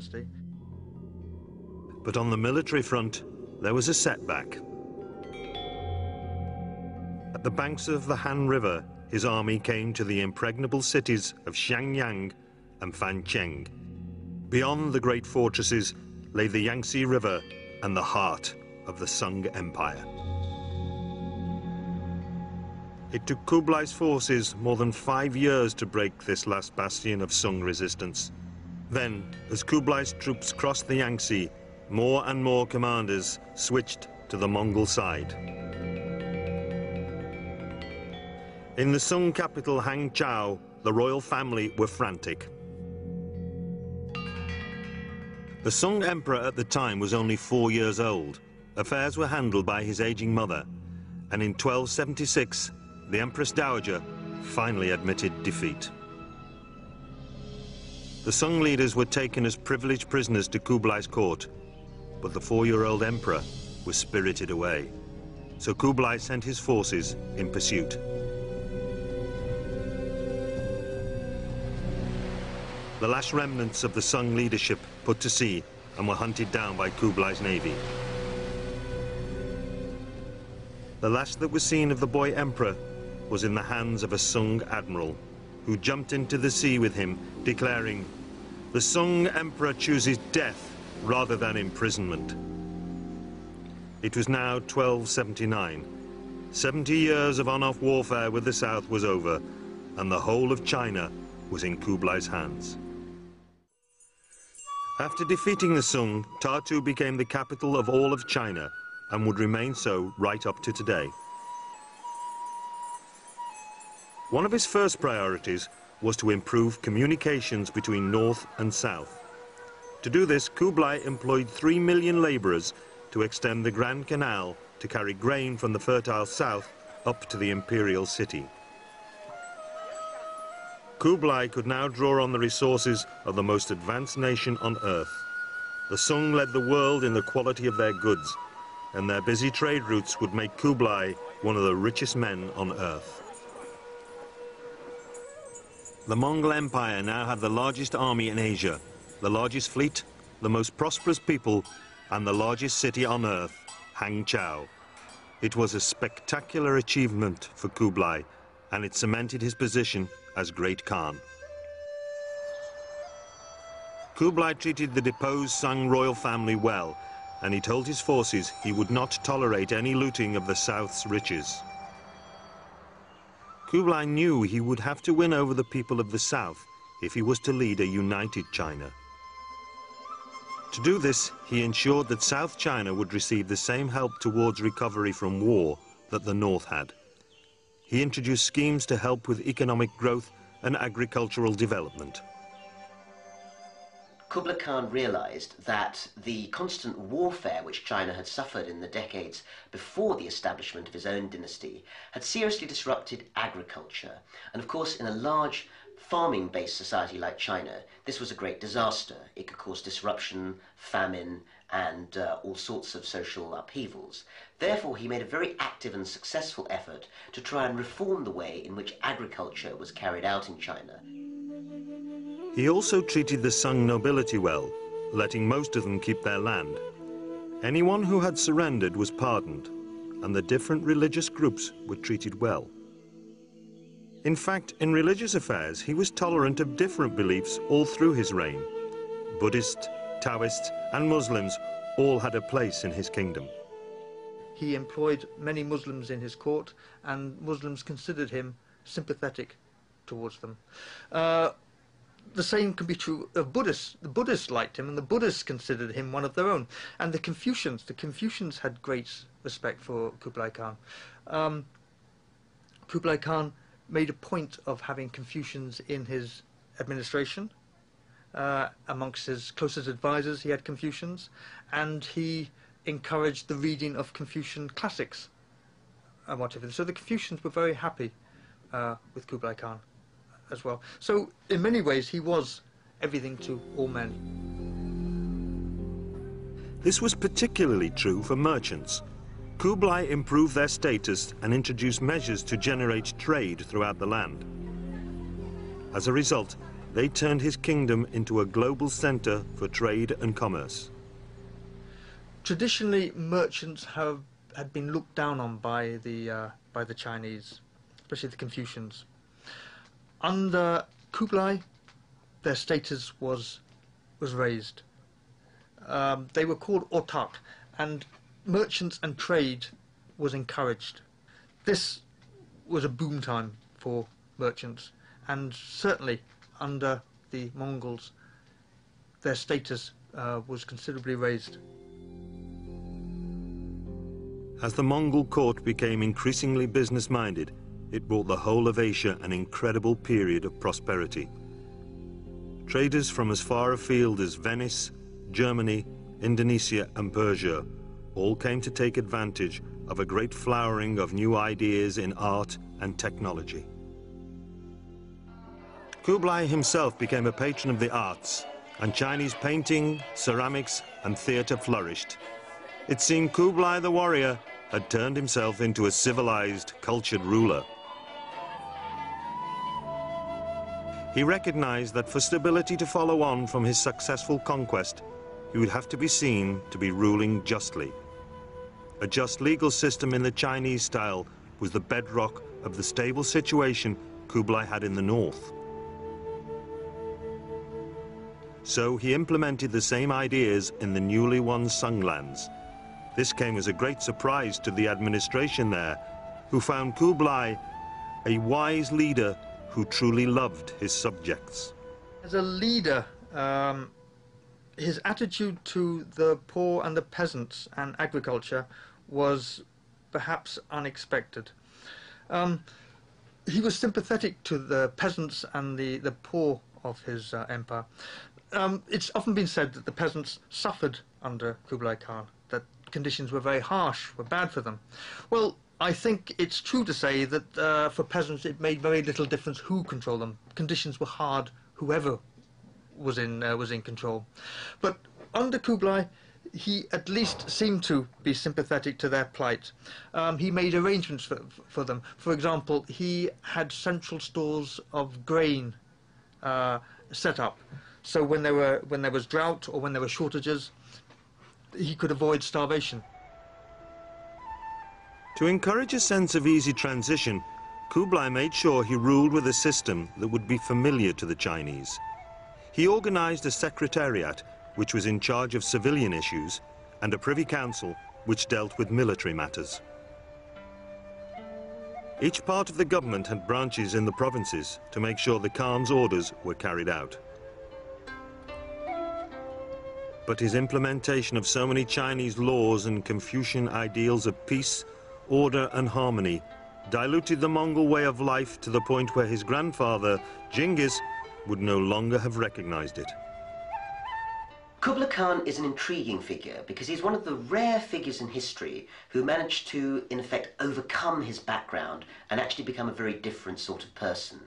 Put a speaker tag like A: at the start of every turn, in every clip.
A: dynasty.
B: But on the military front, there was a setback. At the banks of the Han River, his army came to the impregnable cities of Xiangyang and Fancheng. Beyond the great fortresses lay the Yangtze River and the heart of the Sung Empire. It took Kublai's forces more than five years to break this last bastion of Sung resistance. Then, as Kublai's troops crossed the Yangtze, more and more commanders switched to the Mongol side. In the Sung capital Hangzhou, the royal family were frantic. The Sung emperor at the time was only four years old. Affairs were handled by his aging mother, and in 1276, the Empress Dowager finally admitted defeat. The Sung leaders were taken as privileged prisoners to Kublai's court, but the four-year-old emperor was spirited away. So Kublai sent his forces in pursuit. The last remnants of the Sung leadership put to sea and were hunted down by Kublai's navy. The last that was seen of the boy emperor was in the hands of a Sung admiral, who jumped into the sea with him, declaring, the Sung emperor chooses death rather than imprisonment. It was now 1279. 70 years of on-off warfare with the south was over, and the whole of China was in Kublai's hands. After defeating the Sung, Tartu became the capital of all of China and would remain so right up to today. One of his first priorities was to improve communications between north and south. To do this, Kublai employed three million labourers to extend the Grand Canal to carry grain from the fertile south up to the imperial city. Kublai could now draw on the resources of the most advanced nation on earth. The Sung led the world in the quality of their goods, and their busy trade routes would make Kublai one of the richest men on earth. The Mongol Empire now had the largest army in Asia, the largest fleet, the most prosperous people, and the largest city on earth, Hangzhou. It was a spectacular achievement for Kublai, and it cemented his position as Great Khan. Kublai treated the deposed Sung royal family well, and he told his forces he would not tolerate any looting of the South's riches. Kublai knew he would have to win over the people of the south if he was to lead a united China. To do this, he ensured that South China would receive the same help towards recovery from war that the North had. He introduced schemes to help with economic growth and agricultural development.
C: Kublai Khan realized that the constant warfare which China had suffered in the decades before the establishment of his own dynasty had seriously disrupted agriculture. And of course, in a large farming based society like China, this was a great disaster. It could cause disruption, famine, and uh, all sorts of social upheavals. Therefore, he made a very active and successful effort to try and reform the way in which agriculture was carried out in China.
B: He also treated the Sung nobility well, letting most of them keep their land. Anyone who had surrendered was pardoned, and the different religious groups were treated well. In fact, in religious affairs, he was tolerant of different beliefs all through his reign. Buddhists, Taoists, and Muslims all had a place in his kingdom.
A: He employed many Muslims in his court, and Muslims considered him sympathetic towards them. Uh, the same can be true of Buddhists. The Buddhists liked him, and the Buddhists considered him one of their own. And the Confucians, the Confucians had great respect for Kublai Khan. Um, Kublai Khan made a point of having Confucians in his administration. Uh, amongst his closest advisors, he had Confucians, and he encouraged the reading of Confucian classics and whatever. So the Confucians were very happy uh, with Kublai Khan as well. So in many ways, he was everything to all men.
B: This was particularly true for merchants. Kublai improved their status and introduced measures to generate trade throughout the land. As a result, they turned his kingdom into a global center for trade and commerce.
A: Traditionally, merchants have had been looked down on by the uh, by the Chinese, especially the Confucians. Under Kublai, their status was was raised. Um, they were called otak, and merchants and trade was encouraged. This was a boom time for merchants, and certainly under the Mongols, their status uh, was considerably raised.
B: As the Mongol court became increasingly business-minded, it brought the whole of Asia an incredible period of prosperity. Traders from as far afield as Venice, Germany, Indonesia and Persia all came to take advantage of a great flowering of new ideas in art and technology. Kublai himself became a patron of the arts, and Chinese painting, ceramics and theatre flourished. It seemed Kublai the warrior had turned himself into a civilized, cultured ruler. He recognized that for stability to follow on from his successful conquest, he would have to be seen to be ruling justly. A just legal system in the Chinese style was the bedrock of the stable situation Kublai had in the north. So he implemented the same ideas in the newly won Sung lands. This came as a great surprise to the administration there, who found Kublai a wise leader who truly loved his subjects.
A: As a leader, um, his attitude to the poor and the peasants and agriculture was perhaps unexpected. Um, he was sympathetic to the peasants and the, the poor of his uh, empire. Um, it's often been said that the peasants suffered under Kublai Khan, that conditions were very harsh, were bad for them. Well, I think it's true to say that uh, for peasants it made very little difference who controlled them. Conditions were hard, whoever was in uh, was in control. But under Kublai, he at least seemed to be sympathetic to their plight. Um, he made arrangements for, for them. For example, he had central stores of grain uh, set up, so when there were when there was drought or when there were shortages, he could avoid starvation.
B: To encourage a sense of easy transition, Kublai made sure he ruled with a system that would be familiar to the Chinese. He organized a secretariat which was in charge of civilian issues, and a privy council which dealt with military matters. Each part of the government had branches in the provinces to make sure the Khan's orders were carried out. But his implementation of so many Chinese laws and Confucian ideals of peace, order and harmony diluted the Mongol way of life to the point where his grandfather, Genghis, would no longer have recognized it.
C: Kublai Khan is an intriguing figure because he's one of the rare figures in history who managed to, in effect, overcome his background and actually become a very different sort of person.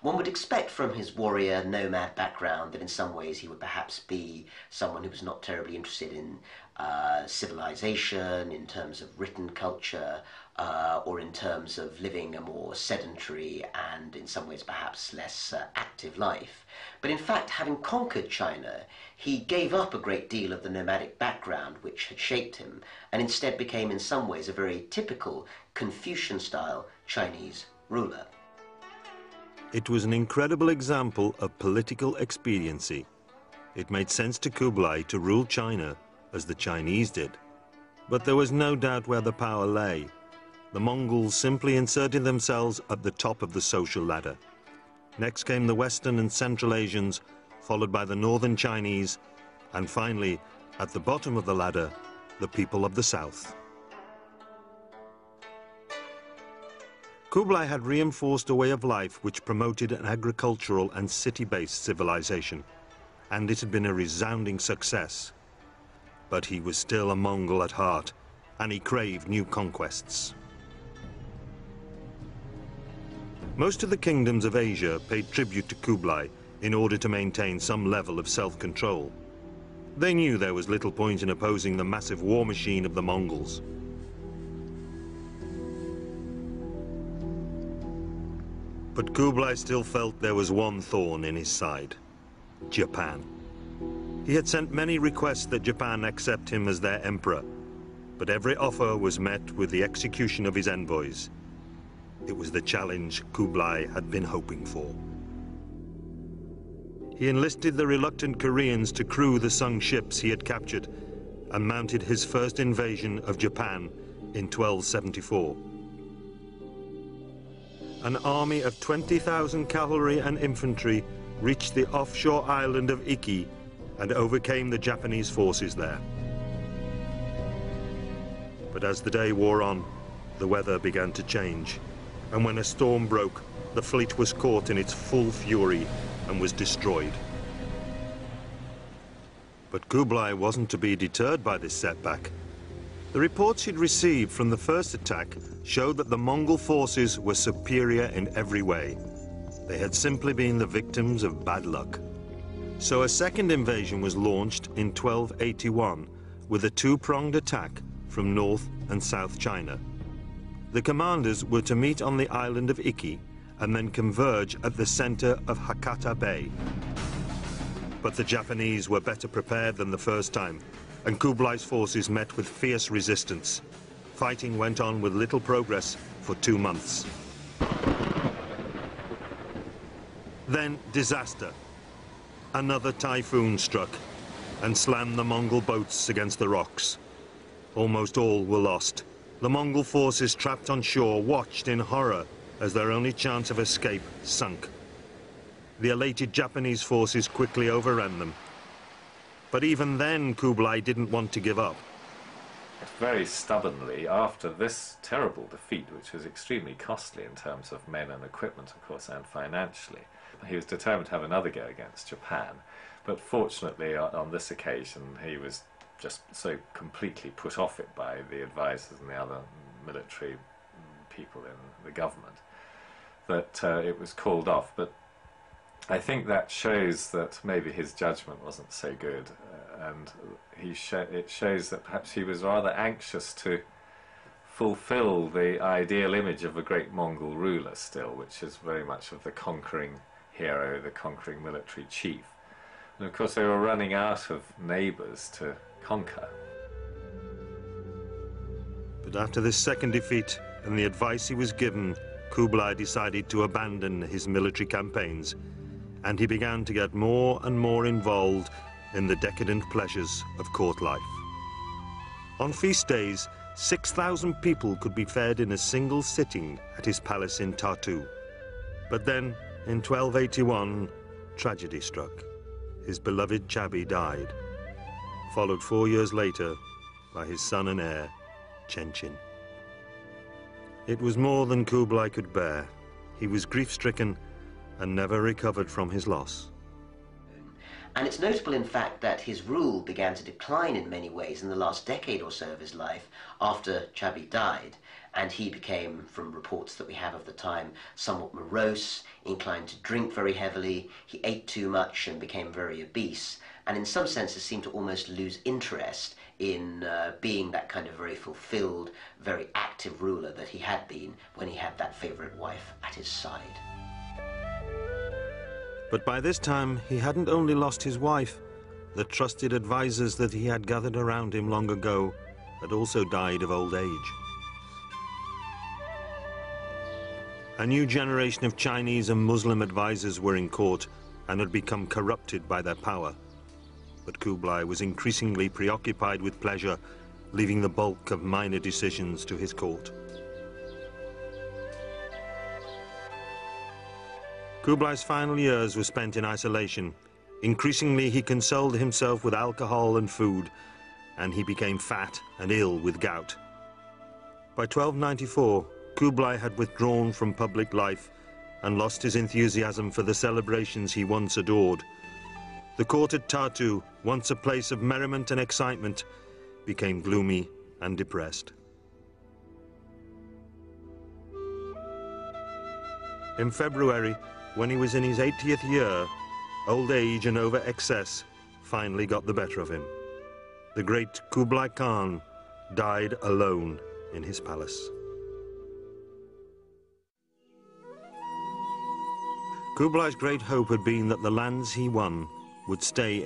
C: One would expect from his warrior nomad background that in some ways he would perhaps be someone who was not terribly interested in uh, civilization, in terms of written culture, uh, or in terms of living a more sedentary and in some ways perhaps less uh, active life. But in fact, having conquered China, he gave up a great deal of the nomadic background which had shaped him and instead became in some ways a very typical Confucian-style Chinese ruler.
B: It was an incredible example of political expediency. It made sense to Kublai to rule China as the Chinese did. But there was no doubt where the power lay the Mongols simply inserted themselves at the top of the social ladder. Next came the Western and Central Asians, followed by the Northern Chinese, and finally, at the bottom of the ladder, the people of the South. Kublai had reinforced a way of life which promoted an agricultural and city-based civilization, and it had been a resounding success. But he was still a Mongol at heart, and he craved new conquests. Most of the kingdoms of Asia paid tribute to Kublai in order to maintain some level of self-control. They knew there was little point in opposing the massive war machine of the Mongols. But Kublai still felt there was one thorn in his side, Japan. He had sent many requests that Japan accept him as their emperor, but every offer was met with the execution of his envoys. It was the challenge Kublai had been hoping for. He enlisted the reluctant Koreans to crew the Sung ships he had captured and mounted his first invasion of Japan in 1274. An army of 20,000 cavalry and infantry reached the offshore island of Iki and overcame the Japanese forces there. But as the day wore on, the weather began to change, and when a storm broke, the fleet was caught in its full fury and was destroyed. But Kublai wasn't to be deterred by this setback. The reports he'd received from the first attack showed that the Mongol forces were superior in every way. They had simply been the victims of bad luck. So a second invasion was launched in 1281 with a two-pronged attack from North and South China. The commanders were to meet on the island of Iki and then converge at the center of Hakata Bay. But the Japanese were better prepared than the first time, and Kublai's forces met with fierce resistance. Fighting went on with little progress for two months. Then disaster Another typhoon struck and slammed the Mongol boats against the rocks. Almost all were lost. The Mongol forces trapped on shore watched in horror as their only chance of escape sunk. The elated Japanese forces quickly overran them. But even then, Kublai didn't want to give up.
D: Very stubbornly, after this terrible defeat, which was extremely costly in terms of men and equipment, of course, and financially, he was determined to have another go against Japan. But fortunately, on, this occasion, he was just so completely put off it by the advisors and the other military people in the government that uh, it was called off. But I think that shows that maybe his judgment wasn't so good, uh, and he sh it shows that perhaps he was rather anxious to fulfill the ideal image of a great Mongol ruler still, which is very much of the conquering hero, the conquering military chief. And of course, they were running out of neighbours to conquer.
B: But after this second defeat and the advice he was given, Kublai decided to abandon his military campaigns, and he began to get more and more involved in the decadent pleasures of court life. On feast days, 6,000 people could be fed in a single sitting at his palace in Tartu. But then in 1281, tragedy struck. His beloved Chabi died, followed four years later by his son and heir, Chenchin. It was more than Kublai could bear. He was grief-stricken and never recovered from his loss.
C: And it's notable, in fact, that his rule began to decline in many ways in the last decade or so of his life after Chabi died and he became, from reports that we have of the time, somewhat morose, inclined to drink very heavily, he ate too much and became very obese, and in some senses seemed to almost lose interest in uh, being that kind of very fulfilled, very active ruler that he had been when he had that favourite wife at his side.
B: But by this time, he hadn't only lost his wife, the trusted advisers that he had gathered around him long ago had also died of old age. A new generation of Chinese and Muslim advisors were in court and had become corrupted by their power. But Kublai was increasingly preoccupied with pleasure, leaving the bulk of minor decisions to his court. Kublai's final years were spent in isolation. Increasingly, he consoled himself with alcohol and food, and he became fat and ill with gout. By 1294, Kublai had withdrawn from public life and lost his enthusiasm for the celebrations he once adored. The court at Tartu, once a place of merriment and excitement, became gloomy and depressed. In February, when he was in his 80th year, old age and over-excess finally got the better of him. The great Kublai Khan died alone in his palace. Kublai's great hope had been that the lands he won would stay